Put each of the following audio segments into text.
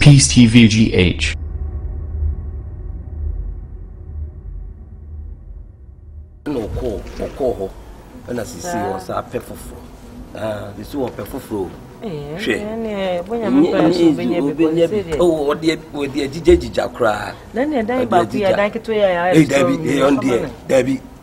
Peace TV GH. ɛna ɔkɔɔ ɔkɔɔ hɔ ɛna sisi wɔ sɛ apɛ foforɔ sisi wɔ pɛ foforɔ hwɛ wobɛnya bi ɔde agyigyagyigya koraa dabi dabi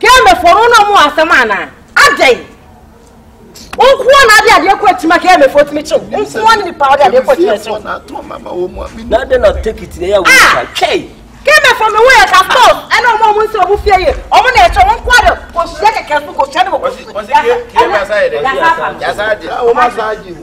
Kɛmɛ foɔ no na ɔmo wɔ asɛm anaa? Adɛn? Wo nkoa na ade adeɛ kɔ atima kɛmɛ foɔ tumi kyew. Wo nkoa ne nipa ɔde adeɛ kɔ atima kyew. Na adɛn na take it na ɛyɛ awo nsa twɛe. Kɛmɛ foɔ mi wo yɛ ka fɔ ɛna ɔmo ɔmo nsa ɔmo fie yɛ ɔmo na ɛkyɛ wo nkoa de kɔ sua kɛkɛ so kɔ sua ne wɔ kɔ sua. Wɔsi wɔsi kɛmɛ asa yɛ dɛ. Yasa agye. Yasa agye. Ɔmo asa agye o.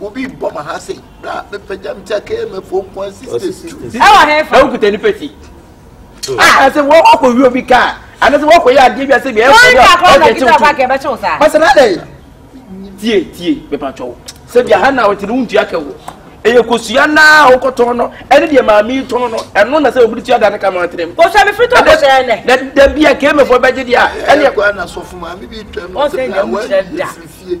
Obi bɔ ma ha se bra mepagya m kyɛ kɛɛ mɛfo nko a sisi tu. Ɛwɔ he fa. Ɛwɔ kuta nipa ti. A ɛsɛ wɔ wakɔ wi obi kaa anasɛ wɔkɔ yɛ adeɛ bi ase bi ɛyɛ kɔ bi a ɔde ɛkyɛ wotu. Pasa na adɛ. Tie tie bɛpa kyɛw. Sɛ bi aha na wɔte no wontua kɛ wo. Ɛyɛ kosua naa wokɔ tɔn no ɛne deɛ maame tɔn no ɛno na sɛ wɔde tua da ne ka ma ɔtene mu. Kosua mi firi tɔ kosua yɛ nɛ. Dɛ dɛ bi a kɛmɛfoɔ bɛgye deɛ a. Ɛne ɛkɔ ana sɔfo maame bi twa no sɛ bi a wɔn yɛ sisi.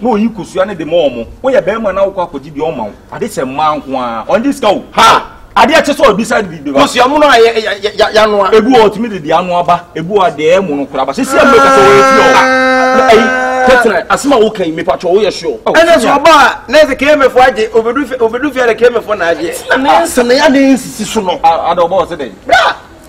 na oyi kosua ne de ma wɔn woyɛ bɛrima na wokɔ akɔgye deɛ ɔma wo ade sɛ mmaa nko a ɔngye sika o ha adeɛ kye sɛ ɔbisa de de ba kosua mono a yɛanoa ebi wɔ ɔtumi de deɛ anoa ba ebi wɔ adeɛ ɛyɛ mono koraa ba sisi ɛmu ɛkasa wɔ efi ɔ ha ɛyi tɛtɛrɛ asɛm a woka yi mepatwɔ woyɛ sure ɛnɛ sɛ ɔba a na ɛsɛ kmefo agye obedu fie na kmefo na agyeɛ na ne nsɛmɛ adeɛ nsisi so no ada ɔba ɔsɛ dɛn bra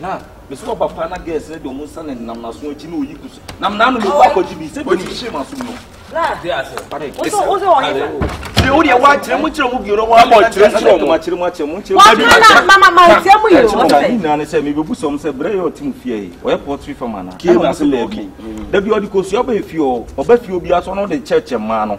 Na me sɛ ɔba paa na girls no de wɔn nsa na nenam n'aso akyi na oyi gu so na me nanu mekɔ akɔgye bi sɛ bi ne hyɛ m'aso mu no. Wo deɛ woakyerɛ mu kyerɛ mu bio no woabɔ kyerɛ mu kyerɛ mu akyerɛ mu akyerɛ mu nkyerɛ mu bi akyerɛ mama ma nkyerɛ mu yɛ wɔn sɛ nyinaa ne sɛ mebebu sɛ wɔn sɛ berɛ yɛ ɔte mu fie yi ɔyɛ pɔtri fam anaa ɛna wɔn sɛ daabi dabi ɔde kosua ba efie ɔ ɔba fie obi aso ɔno de kyerɛkyerɛ mmaa no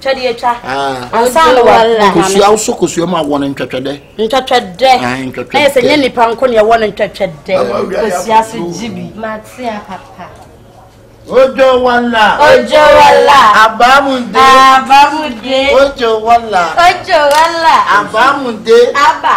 twɛdeɛ twa ansa na wɔwɔ kosua nso kosua mu awɔ no ntwɛtwɛdɛ ntwɛtwɛdɛ ɛyɛ sɛ nyɛ nipa nko na ɛwɔ no ntwɛtwɛdɛ kosua so gyi bi ojo wala ojo wala abamude abamude ojo wala ojo wala abamude aba.